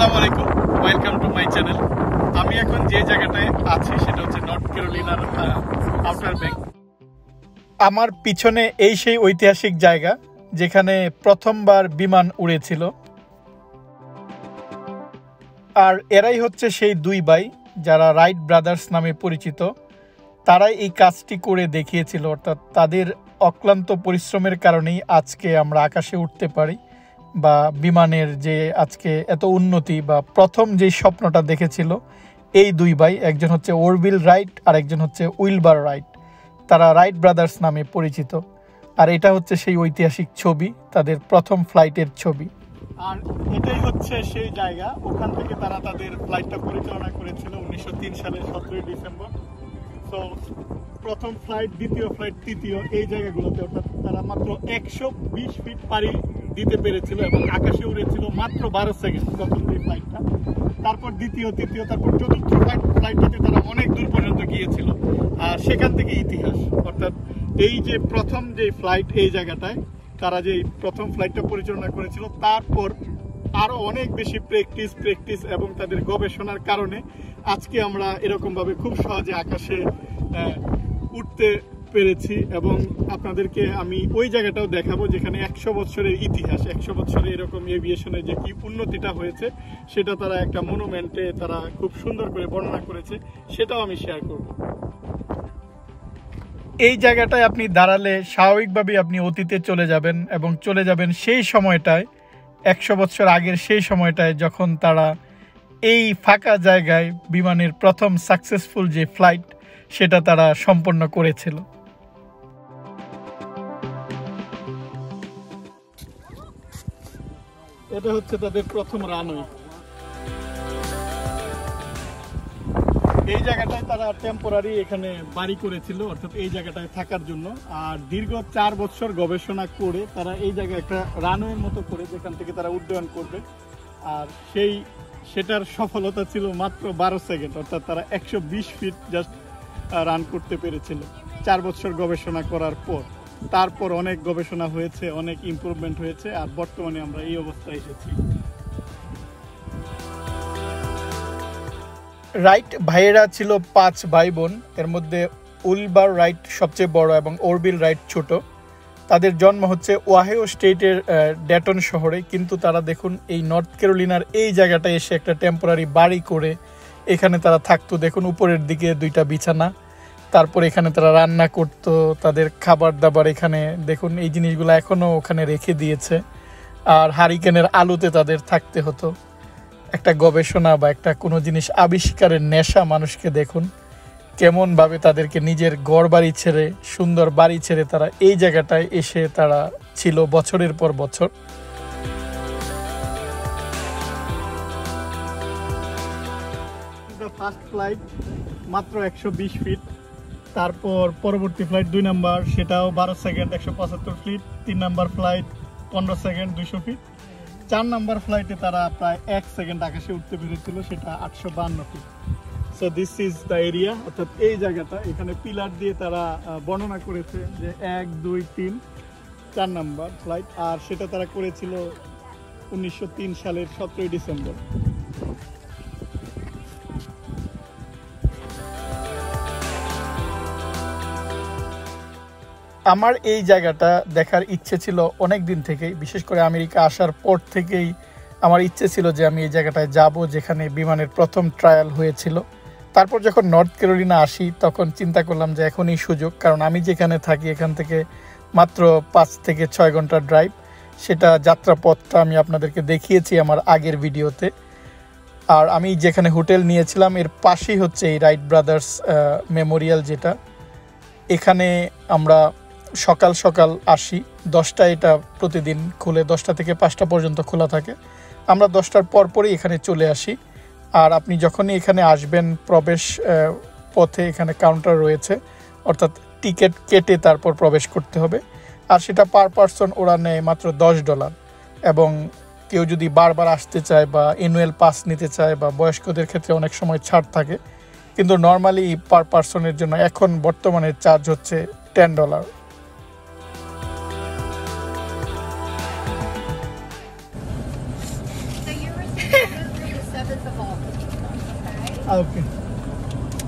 আসসালামু আলাইকুম। Welcome to my channel আমি এখন যে জায়গাটায় আছি, সেটা হচ্ছে নর্থ ক্যারোলিনার আউটার ব্যাংক আমার পিছনে এই সেই ঐতিহাসিক জায়গা, যেখানে প্রথমবার বিমান উড়েছিল। আর এরাই হচ্ছে সেই দুই ভাই, যারা রাইট ব্রাদার্স নামে পরিচিত। তারাই এই কাজটি করে দেখিয়েছিল, অর্থাৎ তাদের অক্লান্ত পরিশ্রমের কারণেই আজকে আমরা আকাশে উঠতে পারি। বা বিমানের যে আজকে এত উন্নতি বা প্রথম যে স্বপ্নটা দেখেছিল, এই দুই ভাই, একজন হচ্ছে ওরবিল রাইট আর একজন হচ্ছে উইলবার রাইট তারা রাইট ব্রাদার্স নামে পরিচিত। আর এটা হচ্ছে সেই ঐতিহাসিক ছবি, তাদের প্রথম ফ্লাইটের ছবি। আর এটাই হচ্ছে সেই জায়গা। ওখান থেকে তারা তাদের ফ্লাইটটা পরিচালনা করেছিল উনিশশো তিন সালের সতেরোই ডিসেম্বর। তো প্রথম ফ্লাইট দ্বিতীয় ফ্লাইট তৃতীয়, এই জায়গাগুলোতে অর্থাৎ তারা মাত্র একশো বিশ ফিট পাড়ি দিতে পেরেছিল এবং আকাশে উড়েছিল মাত্র বারো সেকেন্ড প্রথম যে ফ্লাইটটা তারপর দ্বিতীয়, তৃতীয়, তারপর চতুর্থ ফ্লাইট ফ্লাইটটাতে তারা অনেক দূর পর্যন্ত গিয়েছিল। আর সেখান থেকে ইতিহাস। অর্থাৎ এই যে প্রথম যে ফ্লাইট এই জায়গাটায়, তারা যে প্রথম ফ্লাইটটা পরিচালনা করেছিল, তারপর আরও অনেক বেশি প্র্যাকটিস প্র্যাকটিস এবং তাদের গবেষণার কারণে আজকে আমরা এরকমভাবে খুব সহজে আকাশে উঠতে পেরেছি এবং আপনাদেরকে আমি ওই জায়গাটাও দেখাবো যেখানে একশো বছরের ইতিহাস, একশো বছরে এরকম এভিয়েশনের যে কি উন্নতিটা হয়েছে, সেটা তারা একটা মনুমেন্টে তারা খুব সুন্দর করে বর্ণনা করেছে, সেটাও আমি শেয়ার করব। এই জায়গাটায় আপনি দাঁড়ালে স্বাভাবিকভাবেই আপনি অতীতে চলে যাবেন এবং চলে যাবেন সেই সময়টায়, একশো বছর আগের সেই সময়টায় যখন তারা এই ফাঁকা জায়গায় বিমানের প্রথম সাকসেসফুল যে ফ্লাইট সেটা তারা সম্পন্ন করেছিল। এটা হচ্ছে তাদের প্রথম রানওয়ে এই জায়গাটায় তারা টেম্পোরারি এখানে বাড়ি করেছিল, অর্থাৎ এই জায়গাটায় থাকার জন্য। আর দীর্ঘ চার বছর গবেষণা করে তারা এই জায়গায় একটা রানওয়ের মতো করে যেখান থেকে তারা উড্ডয়ন করবে। আর সেই, সেটার সফলতা ছিল মাত্র বারো সেকেন্ড, অর্থাৎ তারা একশো বিশ ফিট জাস্ট রান করতে পেরেছিল। চার বছর গবেষণা করার পর। তারপর অনেক গবেষণা হয়েছে, অনেক ইমপ্রুভমেন্ট হয়েছে, আর বর্তমানে আমরা এই অবস্থায় এসেছি। রাইট ভাইয়েরা ছিল পাঁচ ভাই বোন এর মধ্যে উলবার রাইট সবচেয়ে বড় এবং ওরবিল রাইট ছোট। তাদের জন্ম হচ্ছে ওয়াহেও স্টেটের ডেটন শহরে, কিন্তু তারা দেখুন এই নর্থ ক্যারোলিনার এই জায়গাটায় এসে একটা টেম্পোরারি বাড়ি করে এখানে তারা থাকতো। দেখুন উপরের দিকে দুইটা বিছানা তারপর এখানে তারা রান্না করত, তাদের খাবার দাবার এখানে। দেখুন, এই জিনিসগুলো এখনও ওখানে রেখে দিয়েছে। আর হারিকেনের আলোতে তাদের থাকতে হতো। একটা গবেষণা বা একটা কোনো জিনিস আবিষ্কারের নেশা মানুষকে দেখুন, কেমনভাবে তাদেরকে নিজের গড় বাড়ি ছেড়ে, সুন্দর বাড়ি ছেড়ে তারা এই জায়গাটায় এসে তারা ছিল বছরের পর বছর। ফার্স্ট ফ্লাইট মাত্র একশো বিশ ফিট তারপর পরবর্তী ফ্লাইট দুই নাম্বার সেটাও বারো সেকেন্ড একশো পঁচাত্তর ফিট তিন নাম্বার ফ্লাইট পনেরো সেকেন্ড দুইশো ফিট চার নাম্বার ফ্লাইটে তারা প্রায় এক সেকেন্ড আকাশে উঠতে পেরেছিল, সেটা আটশো বান্ন feet so this is the area অর্থাৎ এই জায়গাটা, এখানে পিলার দিয়ে তারা বর্ণনা করেছে যে এক, দুই, তিন, চার নাম্বার ফ্লাইট আর সেটা তারা করেছিল উনিশশো তিন সালের সতেরোই ডিসেম্বর। আমার এই জায়গাটা দেখার ইচ্ছে ছিল অনেক দিন থেকেই, বিশেষ করে আমেরিকা আসার পর থেকেই আমার ইচ্ছে ছিল যে আমি এই জায়গাটায় যাব যেখানে বিমানের প্রথম ট্রায়াল হয়েছিল। তারপর যখন নর্থ ক্যারোলিনা আসি, তখন চিন্তা করলাম যে এখনই সুযোগ, কারণ আমি যেখানে থাকি এখান থেকে মাত্র পাঁচ থেকে ছয় ঘণ্টা ড্রাইভ সেটা যাত্রাপথটা আমি আপনাদেরকে দেখিয়েছি আমার আগের ভিডিওতে। আর আমি যেখানে হোটেল নিয়েছিলাম, এর পাশেই হচ্ছে এই রাইট ব্রাদার্স মেমোরিয়াল যেটা। এখানে আমরা সকাল সকাল আসি। দশটা এটা প্রতিদিন খুলে, দশটা থেকে পাঁচটা পর্যন্ত খোলা থাকে। আমরা দশটার পর পরই এখানে চলে আসি। আর আপনি যখনই এখানে আসবেন, প্রবেশ পথে এখানে কাউন্টার রয়েছে। অর্থাৎ টিকিট কেটে তারপর প্রবেশ করতে হবে। আর সেটা পার পারসন ওরা নেয় মাত্র দশ ডলার এবং কেউ যদি বারবার আসতে চায় বা অ্যানুয়াল পাস নিতে চায় বা বয়স্কদের ক্ষেত্রে অনেক সময় ছাড় থাকে। কিন্তু নর্মালি পার পার্সনের জন্য এখন বর্তমানে চার্জ হচ্ছে ten dollar You were saying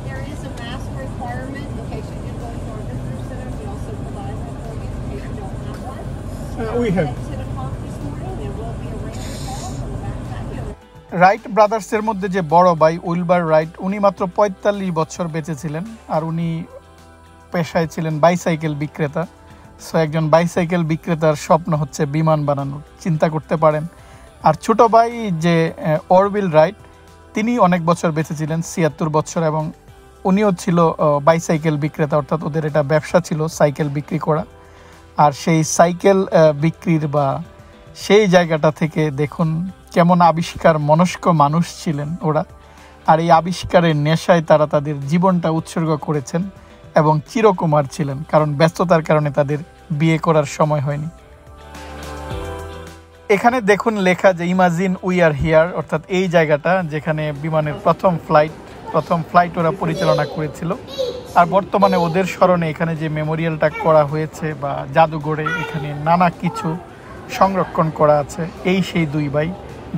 There is a mask requirement in case you do go for a visitor center. We also provide one for you in case you don't have one. Uh, we have. At 10 o'clock this morning, there will be a ranger call from the back patio. Wright ব্রাদার্সের মধ্যে যে বড় ভাই Wilbur right উনি মাত্র পঁয়তাল্লিশ বছর বেঁচে ছিলেন আর উনি পেশায় ছিলেন বাইসাইকেল বিক্রেতা সো একজন বাইসাইকেল বিক্রেতার স্বপ্ন হচ্ছে বিমান বানানোর চিন্তা করতে পারেন আর ছোট ভাই যে অরবিল রাইট তিনি অনেক বছর বেঁচে ছিলেন ছিয়াত্তর বছর, এবং উনিও ছিল বাইসাইকেল বিক্রেতা, অর্থাৎ ওদের এটা ব্যবসা ছিল, সাইকেল বিক্রি করা। আর সেই সাইকেল বিক্রির বা সেই জায়গাটা থেকে দেখুন কেমন আবিষ্কার মনস্ক মানুষ ছিলেন ওরা। আর এই আবিষ্কারের নেশায় তারা তাদের জীবনটা উৎসর্গ করেছেন এবং চিরকুমার ছিলেন, কারণ ব্যস্ততার কারণে তাদের বিয়ে করার সময় হয়নি। এখানে দেখুন লেখা যে ইমাজিন উই আর হিয়ার অর্থাৎ এই জায়গাটা যেখানে বিমানের প্রথম ফ্লাইট প্রথম ফ্লাইট ওরা পরিচালনা করেছিল। আর বর্তমানে ওদের স্মরণে এখানে যে মেমোরিয়ালটা করা হয়েছে বা জাদুঘরে এখানে নানা কিছু সংরক্ষণ করা আছে, এই সেই দুই ভাই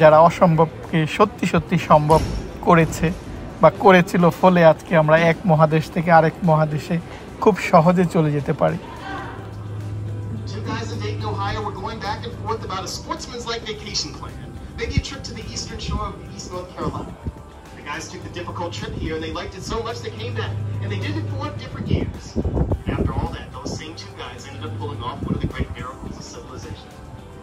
যারা অসম্ভবকে সত্যি সত্যি সম্ভব করেছে বা করেছিল ফলে আজকে আমরা এক মহাদেশ থেকে আরেক মহাদেশে খুব সহজে চলে যেতে পারি। Forth about a sportsman's like vacation plan. Maybe a trip to the eastern shore of East North Carolina. The guys took the difficult trip here and they liked it so much they came back. And they did it for different years. After all that, those same two guys ended up pulling off one of the great miracles of civilization.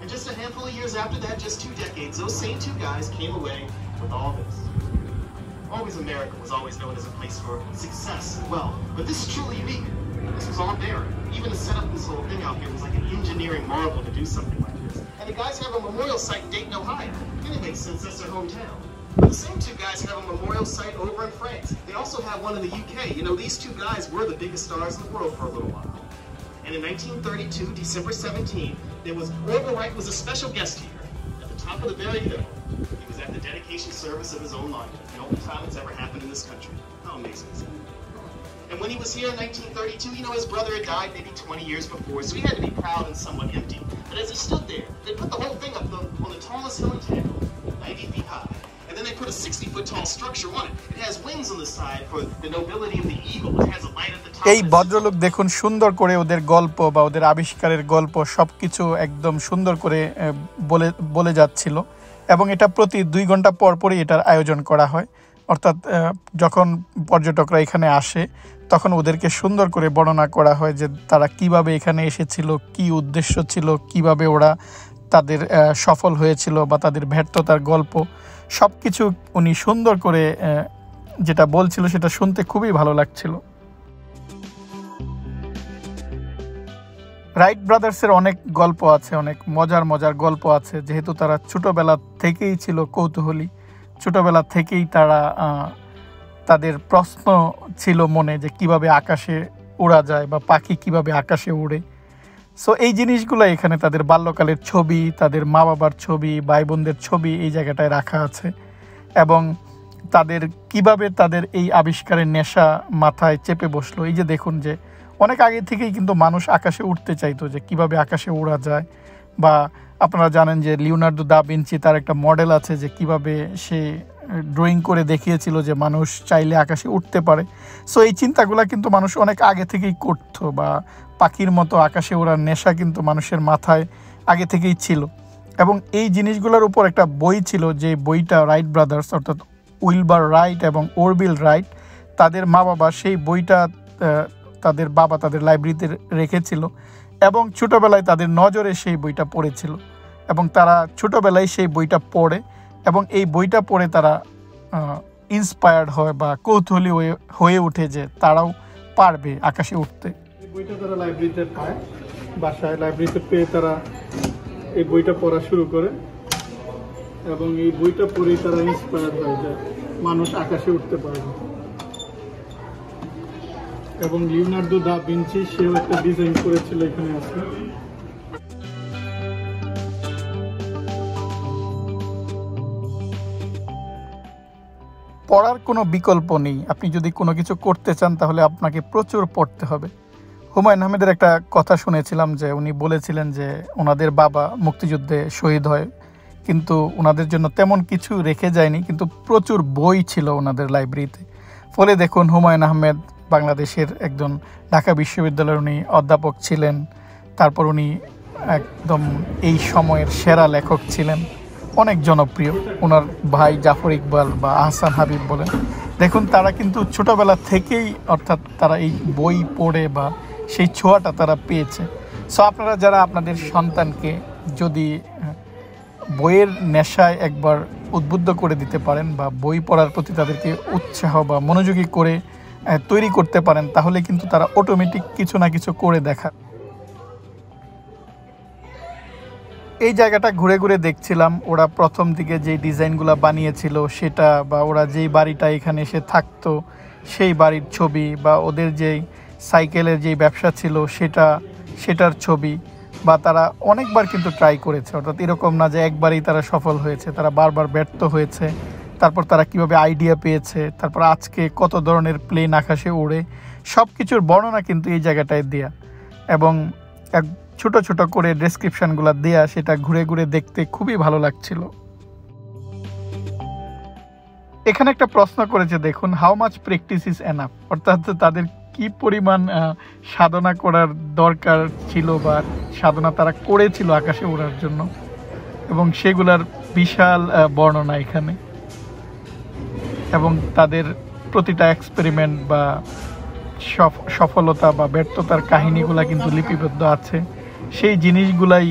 And just a handful of years after that, just two decades, those same two guys came away with all this. Always America was always known as a place for success and wealth, but this is truly unique. This was all barren. Even to set up this whole thing out here was like an engineering marvel to do something like the guys have a memorial site in Dayton, Ohio. It makes sense, that's their hometown. The same two guys have a memorial site over in France. They also have one in the UK. You know, these two guys were the biggest stars in the world for a little while. And in 1932, December 17, there was Orville Wright was a special guest here. At the top of the very hill, he was at the dedication service of his own monument, the only time it's ever happened in this country. How amazing is that? And when he was here in 1932, you know, his brother had died maybe 20 years before, so he had to be proud and somewhat empty. But as he stood there, they put the whole thing up on the tallest hill in town, 90 feet high. And then they put a 60 foot tall structure on it. It has wings on the side for the nobility of the eagle. It has a light at the top. এই ভদ্রলোক দেখুন সুন্দর করে ওদের গল্প বা ওদের আবিষ্কারের গল্প সবকিছু একদম সুন্দর করে বলে বলে যাচ্ছিল এবং এটা প্রতি দুই ঘণ্টা পর পরই এটার আয়োজন করা হয় অর্থাৎ যখন পর্যটকরা এখানে আসে তখন ওদেরকে সুন্দর করে বর্ণনা করা হয় যে তারা কীভাবে এখানে এসেছিল, কি উদ্দেশ্য ছিল, কীভাবে ওরা তাদের সফল হয়েছিল বা তাদের ব্যর্থতার গল্প। সব কিছু উনি সুন্দর করে যেটা বলছিল সেটা শুনতে খুবই ভালো লাগছিল। রাইট ব্রাদার্সের অনেক গল্প আছে, অনেক মজার মজার গল্প আছে। যেহেতু তারা ছোটোবেলা থেকেই ছিল কৌতূহলী, ছোটোবেলা থেকেই তারা তাদের প্রশ্ন ছিল মনে যে কীভাবে আকাশে উড়া যায় বা পাখি কীভাবে আকাশে উড়ে। সো এই জিনিসগুলো এখানে তাদের বাল্যকালের ছবি, তাদের মা বাবার ছবি ভাই বোনদের ছবি এই জায়গাটায় রাখা আছে এবং তাদের কীভাবে তাদের এই আবিষ্কারের নেশা মাথায় চেপে বসল। এই যে দেখুন যে অনেক আগে থেকেই কিন্তু মানুষ আকাশে উঠতে চাইতো যে কীভাবে আকাশে উড়া যায় বা আপনারা জানেন যে লিওনার্দো দা ভিঞ্চি তার একটা মডেল আছে যে কীভাবে সে ড্রয়িং করে দেখিয়েছিল যে মানুষ চাইলে আকাশে উঠতে পারে। সো এই চিন্তাগুলো কিন্তু মানুষ অনেক আগে থেকেই করতো বা পাখির মতো আকাশে ওড়ার নেশা কিন্তু মানুষের মাথায় আগে থেকেই ছিল। এবং এই জিনিসগুলোর উপর একটা বই ছিল যে বইটা রাইট ব্রাদার্স অর্থাৎ উইলবার রাইট এবং ওরবিল রাইট তাদের মা বাবা সেই বইটা তাদের বাবা তাদের লাইব্রেরিতে রেখেছিল এবং ছোটোবেলায় তাদের নজরে সেই বইটা পড়েছিল। এবং তারা ছোটোবেলায় সেই বইটা পড়ে এবং এই বইটা পড়ে তারা ইন্সপায়ার্ড হয় বা কৌতূহলী হয়ে হয়ে ওঠে যে তারাও পারবে আকাশে উঠতে। বইটা তারা লাইব্রেরিতে পায়, বাসায় লাইব্রেরিতে পেয়ে তারা এই বইটা পড়া শুরু করে এবং এই বইটা পড়েই তারা ইন্সপায়ার হয়ে যায় মানুষ আকাশে উঠতে পারবে। এবং লিওনার্দো দা ভিঞ্চি, সেও একটা ডিজাইন করেছিল এখানে আছে পড়ার কোনো বিকল্প নেই। আপনি যদি কোনো কিছু করতে চান, তাহলে আপনাকে প্রচুর পড়তে হবে। হুমায়ুন আহমেদের একটা কথা শুনেছিলাম যে, উনি বলেছিলেন যে, ওনাদের বাবা মুক্তিযুদ্ধে শহীদ হয়। কিন্তু ওনাদের জন্য তেমন কিছু রেখে যায়নি, কিন্তু প্রচুর বই ছিল ওনাদের লাইব্রেরিতে। ফলে দেখুন, হুমায়ুন আহমেদ বাংলাদেশের একজন ঢাকা বিশ্ববিদ্যালয়ের উনি অধ্যাপক ছিলেন। তারপর উনি একদম এই সময়ের সেরা লেখক ছিলেন। অনেক জনপ্রিয়। ওনার ভাই জাফর ইকবাল বা আহসান হাবিব বলেন। দেখুন, তারা কিন্তু ছোটবেলা থেকেই অর্থাৎ তারা এই বই পড়ে বা সেই ছোঁয়াটা তারা পেয়েছে। সো আপনারা যারা আপনাদের সন্তানকে যদি বইয়ের নেশায় একবার উদ্বুদ্ধ করে দিতে পারেন বা বই পড়ার প্রতি তাদেরকে উৎসাহ বা মনোযোগী করে তৈরি করতে পারেন, তাহলে কিন্তু তারা অটোমেটিক কিছু না কিছু করে দেখা এই জায়গাটা ঘুরে ঘুরে দেখছিলাম। ওরা প্রথম দিকে যে ডিজাইনগুলো বানিয়েছিল, সেটা বা ওরা যেই বাড়িটা এখানে এসে থাকতো, সেই বাড়ির ছবি বা ওদের যেই সাইকেলের যেই ব্যবসা ছিল, সেটা, সেটার ছবি বা তারা অনেকবার কিন্তু ট্রাই করেছে। অর্থাৎ এরকম না যে একবারই তারা সফল হয়েছে, তারা বারবার ব্যর্থ হয়েছে। তারপর তারা কীভাবে আইডিয়া পেয়েছে, তারপর আজকে কত ধরনের প্লেন আকাশে উড়ে সব কিছুর বর্ণনা কিন্তু এই জায়গাটায় দেয়া। এবং এক ছোট ছোট করে ডেসক্রিপশনগুলো দেয়া, সেটা ঘুরে ঘুরে দেখতে খুবই ভালো লাগছিল। এখানে একটা প্রশ্ন করেছে, দেখুন how much practice is enough অর্থাৎ তাদের কি পরিমাণ সাধনা করার দরকার ছিল বা সাধনা তারা করেছিল আকাশে ওড়ার জন্য? এবং সেগুলার বিশাল বর্ণনা এখানে। এবং তাদের প্রতিটা এক্সপেরিমেন্ট বা সফ- সফলতা বা ব্যর্থতার কাহিনীগুলা কিন্তু লিপিবদ্ধ আছে। সেই জিনিসগুলাই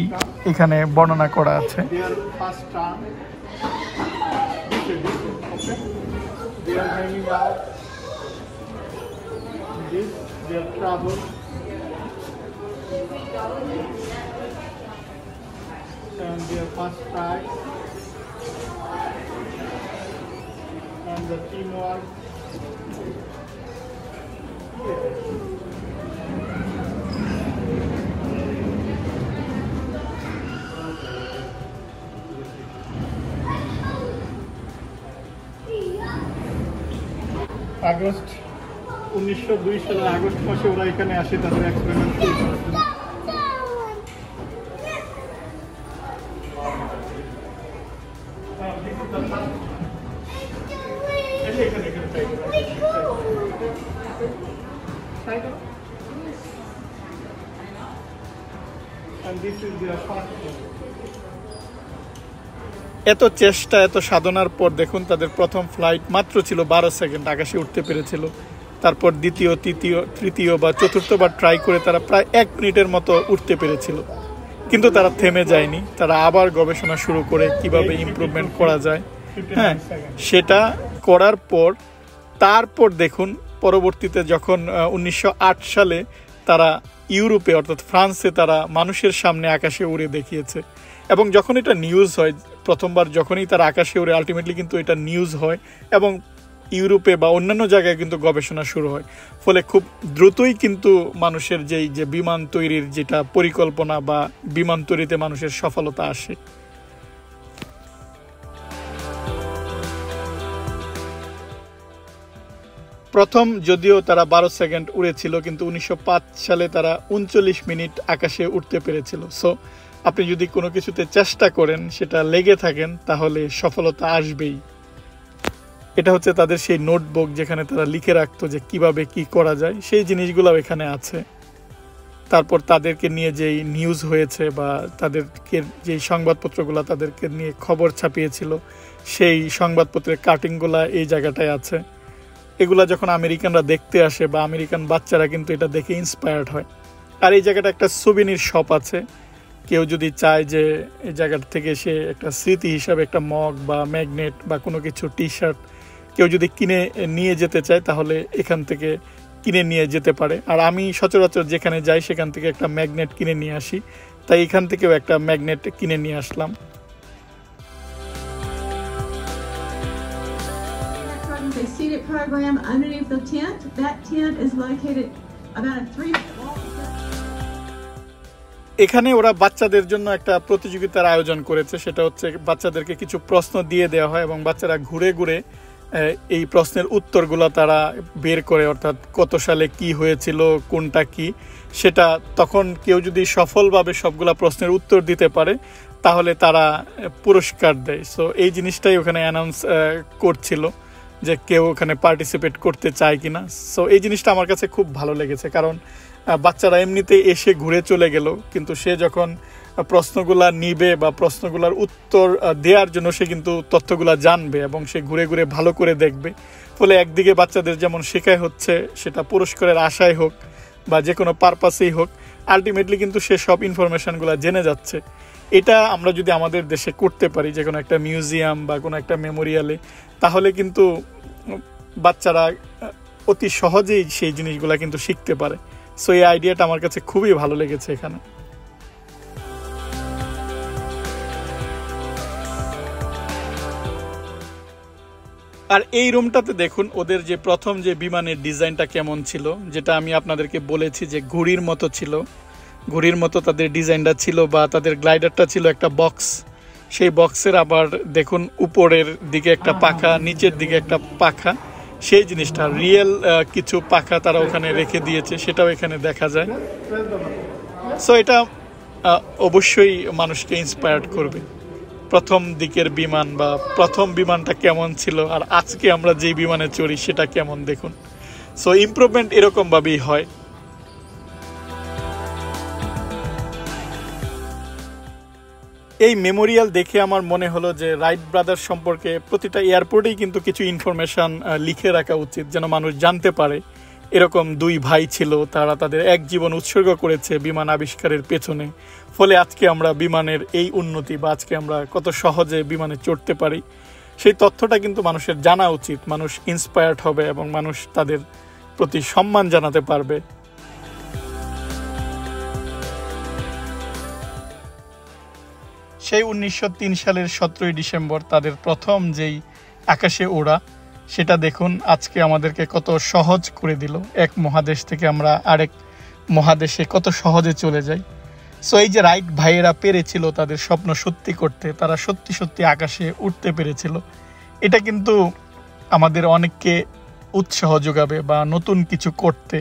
এখানে বর্ণনা করা আছে And the teamwork. Yeah. August উনিশশো দুই সালের আগস্ট মাসে ওরা এখানে আসে তাদের এক্সপেরিমেন্ট শুরু করার জন্য এখানে এখানে try করো। Try করো। And this is their first one. এত চেষ্টা, এত সাধনার পর দেখুন তাদের প্রথম ফ্লাইট মাত্র ছিল বারো সেকেন্ড আকাশে উঠতে পেরেছিল। তারপর দ্বিতীয়, তৃতীয় তৃতীয় বা চতুর্থবার ট্রাই করে তারা প্রায় এক মিনিটের মতো উঠতে পেরেছিল। কিন্তু তারা থেমে যায়নি। তারা আবার গবেষণা শুরু করে কীভাবে ইমপ্রুভমেন্ট করা যায়। হ্যাঁ সেটা করার পর, তারপর দেখুন পরবর্তীতে যখন উনিশশো আট সালে তারা ইউরোপে, অর্থাৎ ফ্রান্সে তারা মানুষের সামনে আকাশে উড়ে দেখিয়েছে। এবং যখন এটা নিউজ হয় প্রথমবার যখনই তারা আকাশে উড়ে আলটিমেটলি কিন্তু এটা নিউজ হয় এবং ইউরোপে বা অন্যান্য জায়গায় কিন্তু গবেষণা শুরু হয়। ফলে খুব দ্রুতই কিন্তু মানুষের যেই, যে বিমান তৈরির যেটা পরিকল্পনা বা বিমান তৈরিতে মানুষের সফলতা আসে। প্রথম যদিও তারা বারো সেকেন্ড উড়েছিল, কিন্তু উনিশশো পাঁচ সালে তারা উনচল্লিশ মিনিট আকাশে উঠতে পেরেছিল। সো আপনি যদি কোনো কিছুতে চেষ্টা করেন, সেটা লেগে থাকেন, তাহলে সফলতা আসবেই। এটা হচ্ছে তাদের সেই নোটবুক যেখানে তারা লিখে রাখতো যে কীভাবে কি করা যায়, সেই জিনিসগুলো এখানে আছে। তারপর তাদেরকে নিয়ে যেই নিউজ হয়েছে বা তাদেরকে যেই সংবাদপত্রগুলো তাদেরকে নিয়ে খবর ছাপিয়েছিল, সেই সংবাদপত্রের কাটিংগুলা এই জায়গাটায় আছে। এগুলা যখন আমেরিকানরা দেখতে আসে বা আমেরিকান বাচ্চারা কিন্তু এটা দেখে ইন্সপায়ার্ড হয়। আর এই জায়গাটা একটা সুবিনির শপ আছে। কেউ যদি চায় যে এই জায়গার থেকে সে একটা স্মৃতি হিসাবে একটা মগ বা ম্যাগনেট বা কোনো কিছু টি শার্ট কেউ যদি কিনে নিয়ে যেতে চায়, তাহলে এখান থেকে কিনে নিয়ে যেতে পারে। আর আমি সচরাচর যেখানে যাই, সেখান থেকে একটা ম্যাগনেট কিনে নিয়ে আসি। তাই এখান থেকেও একটা ম্যাগনেট কিনে নিয়ে আসলাম। Program underneath the tent. That tent is located about a three এখানে ওরা বাচ্চাদের জন্য একটা প্রতিযোগিতার আয়োজন করেছে। সেটা হচ্ছে বাচ্চাদেরকে কিছু প্রশ্ন দিয়ে দেওয়া হয় এবং বাচ্চারা ঘুরে ঘুরে এই প্রশ্নের উত্তরগুলো তারা বের করে, অর্থাৎ কত সালে কি হয়েছিল, কোনটা কি। সেটা তখন কেউ যদি সফলভাবে সবগুলা প্রশ্নের উত্তর দিতে পারে, তাহলে তারা পুরস্কার দেয়। সো এই জিনিসটাই ওখানে অ্যানাউন্স করছিল যে কেউ ওখানে পার্টিসিপেট করতে চায় কিনা। সো এই জিনিসটা আমার কাছে খুব ভালো লেগেছে। কারণ বাচ্চারা এমনিতে এসে ঘুরে চলে গেল, কিন্তু সে যখন প্রশ্নগুলা নিবে বা প্রশ্নগুলোর উত্তর দেওয়ার জন্য সে কিন্তু তথ্যগুলা জানবে এবং সে ঘুরে ঘুরে ভালো করে দেখবে। ফলে একদিকে বাচ্চাদের যেমন শেখায় হচ্ছে, সেটা পুরস্কারের আশায় হোক বা যে কোনো পারপাসেই হোক আলটিমেটলি কিন্তু সে সব ইনফরমেশনগুলো জেনে যাচ্ছে। এটা আমরা যদি আমাদের দেশে করতে পারি যে কোনো একটা মিউজিয়াম বা কোনো একটা মেমোরিয়ালে তাহলে কিন্তু বাচ্চারা অতি সহজেই সেই জিনিসগুলো কিন্তু শিখতে পারে। সো এই আইডিয়াটা আমার কাছে খুবই ভালো লেগেছে এখানে। আর এই রুমটাতে দেখুন ওদের যে প্রথম যে বিমানের ডিজাইনটা কেমন ছিল যেটা আমি আপনাদেরকে বলেছি যে ঘুড়ির মতো ছিল। ঘুড়ির মতো তাদের ডিজাইনটা ছিল বা তাদের গ্লাইডারটা ছিল একটা বক্স সেই বক্সের আবার দেখুন উপরের দিকে একটা পাখা নিচের দিকে একটা পাখা। সেই জিনিসটা রিয়েল কিছু পাখা তারা ওখানে রেখে দিয়েছে, সেটাও এখানে দেখা যায়। সো এটা অবশ্যই মানুষকে ইন্সপায়ার্ড করবে। প্রথম দিকের বিমান বা প্রথম বিমানটা কেমন ছিল, আর আজকে আমরা যে বিমানে চড়ি সেটা কেমন দেখুন। সো ইম্প্রুভমেন্ট এরকমভাবেই হয়। এই মেমোরিয়াল দেখে আমার মনে হলো যে রাইট ব্রাদার্স সম্পর্কে প্রতিটা এয়ারপোর্টেই কিন্তু কিছু ইনফরমেশন লিখে রাখা উচিত যেন মানুষ জানতে পারে। এরকম দুই ভাই ছিল, তারা তাদের এক জীবন উৎসর্গ করেছে বিমান আবিষ্কারের পেছনে। ফলে আজকে আমরা বিমানের এই উন্নতি বা আজকে আমরা কত সহজে বিমানে চড়তে পারি, সেই তথ্যটা কিন্তু মানুষের জানা উচিত। মানুষ ইন্সপায়ার্ড হবে এবং মানুষ তাদের প্রতি সম্মান জানাতে পারবে। সেই উনিশশো তিন সালের সতেরোই ডিসেম্বর তাদের প্রথম যেই আকাশে ওড়া, সেটা দেখুন আজকে আমাদেরকে কত সহজ করে দিল। এক মহাদেশ থেকে আমরা আরেক মহাদেশে কত সহজে চলে যাই। সো এই যে রাইট ভাইয়েরা পেরেছিল তাদের স্বপ্ন সত্যি করতে, তারা সত্যি সত্যি আকাশে উঠতে পেরেছিল। এটা কিন্তু আমাদের অনেককে উৎসাহ যোগাবে বা নতুন কিছু করতে।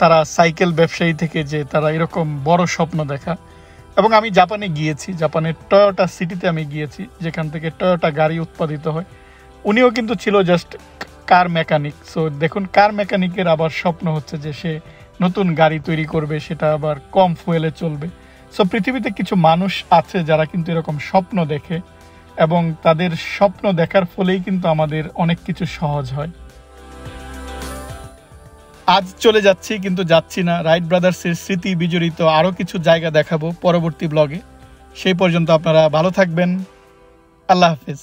তারা সাইকেল ব্যবসায়ী থেকে যে তারা এরকম বড় স্বপ্ন দেখা এবং আমি জাপানে গিয়েছি জাপানের টয়োটা সিটিতে আমি গিয়েছি, যেখান থেকে টয়োটা গাড়ি উৎপাদিত হয়। উনিও কিন্তু ছিল জাস্ট কার মেকানিক সো দেখুন কার মেকানিকের আবার স্বপ্ন হচ্ছে যে সে নতুন গাড়ি তৈরি করবে, সেটা আবার কম ফুয়েলে চলবে। সো পৃথিবীতে কিছু মানুষ আছে যারা কিন্তু এরকম স্বপ্ন দেখে এবং তাদের স্বপ্ন দেখার ফলেই কিন্তু আমাদের অনেক কিছু সহজ হয়। আজ চলে যাচ্ছি, কিন্তু যাচ্ছি না। রাইট ব্রাদার্সের স্মৃতি বিজড়িত আরও কিছু জায়গা দেখাবো পরবর্তী ব্লগে। সেই পর্যন্ত আপনারা ভালো থাকবেন। আল্লাহ হাফিজ।